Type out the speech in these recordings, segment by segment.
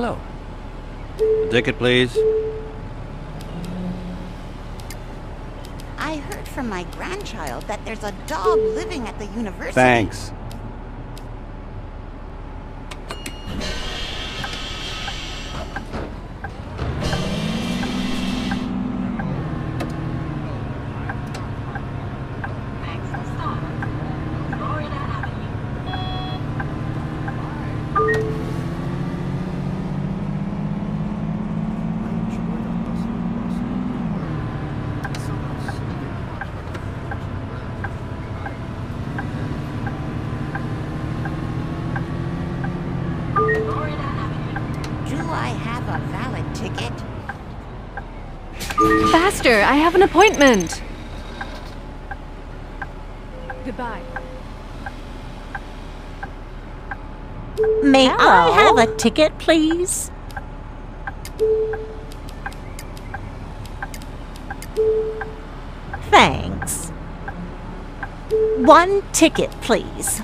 Hello. A ticket, please. I heard from my grandchild that there's a dog living at the university. Thanks. A valid ticket? Faster, I have an appointment. Goodbye. May I have a ticket, please? Thanks. One ticket, please.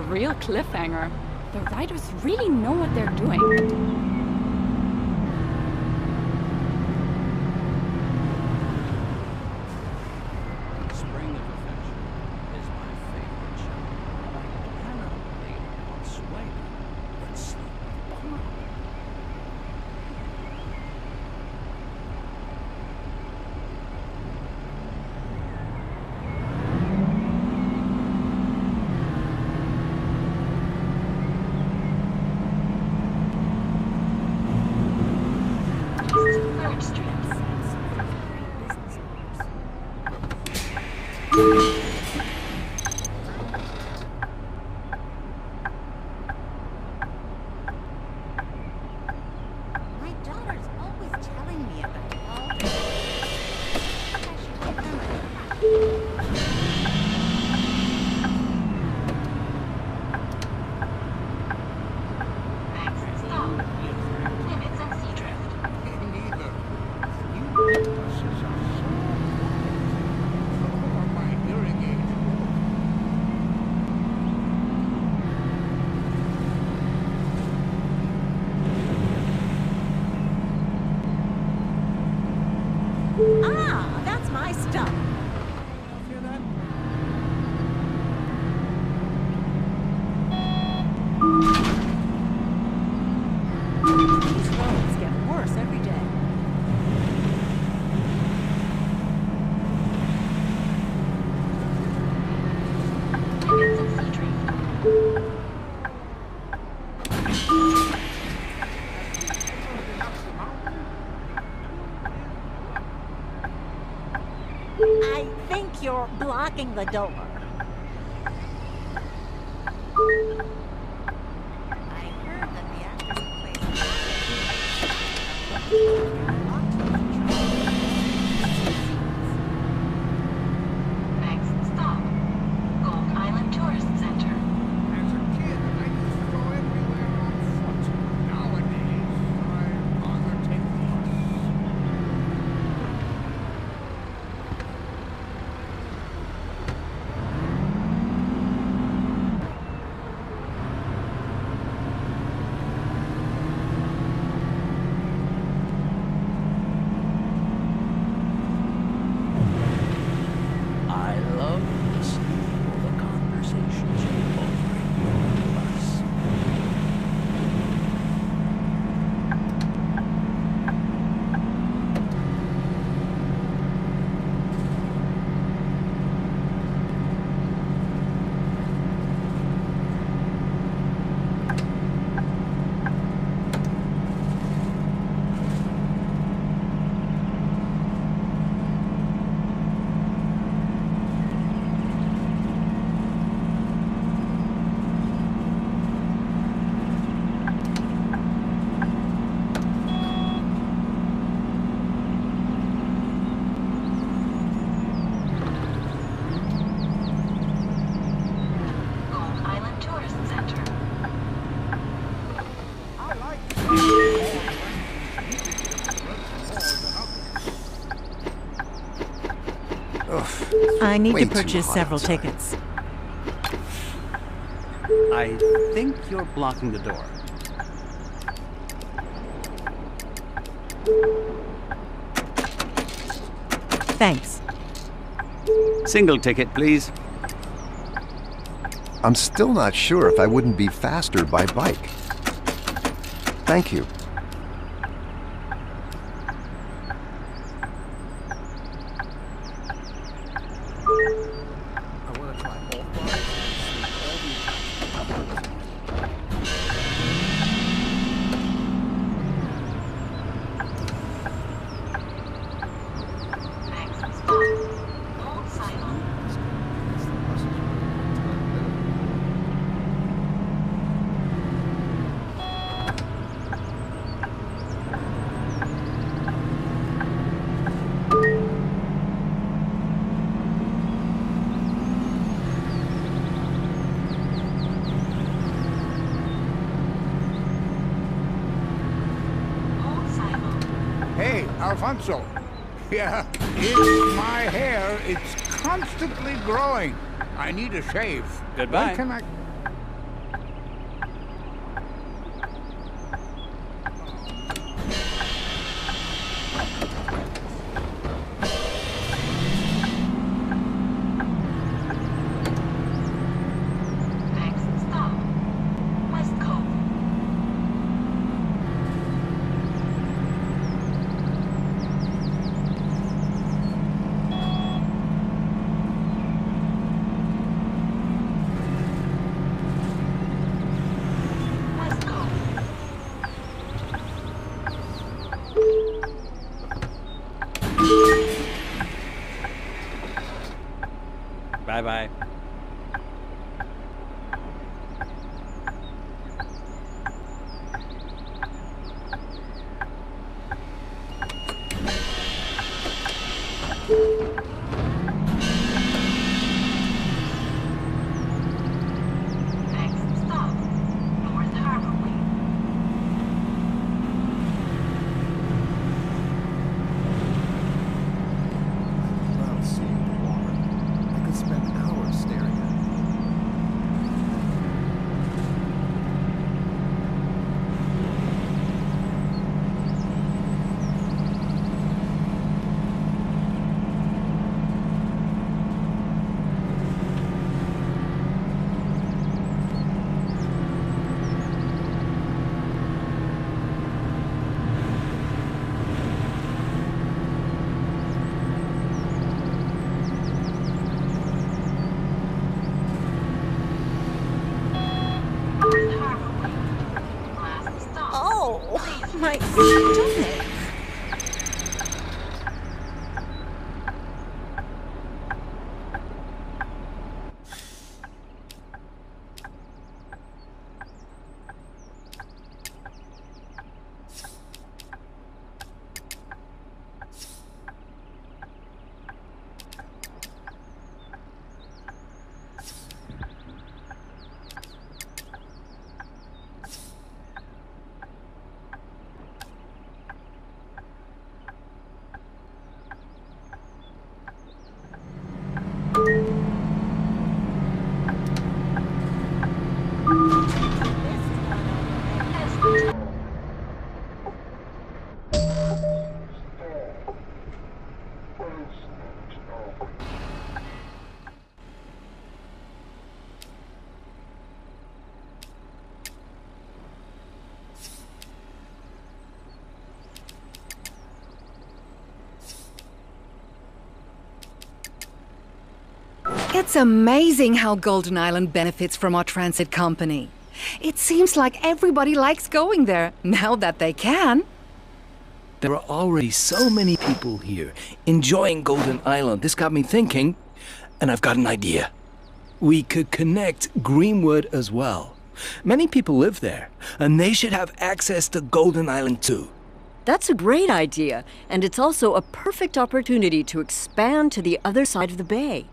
A real cliffhanger. The writers really know what they're doing. I think you're blocking the door. I heard that the actors have placed. Next stop, Gold Island Tourist Center. As a kid, I used to go everywhere on foot. Nowadays, I rather take the bus. I need Way to purchase several outside. tickets. I think you're blocking the door. Thanks. Single ticket, please. I'm still not sure if I wouldn't be faster by bike. Thank you. Alfonso. Yeah, it's my hair. It's constantly growing. I need a shave. Goodbye. When can I? It's amazing how Golden Island benefits from our transit company. It seems like everybody likes going there now that they can. There are already so many people here enjoying Golden Island. This got me thinking, and I've got an idea. We could connect Greenwood as well. Many people live there, and they should have access to Golden Island too. That's a great idea, and it's also a perfect opportunity to expand to the other side of the bay.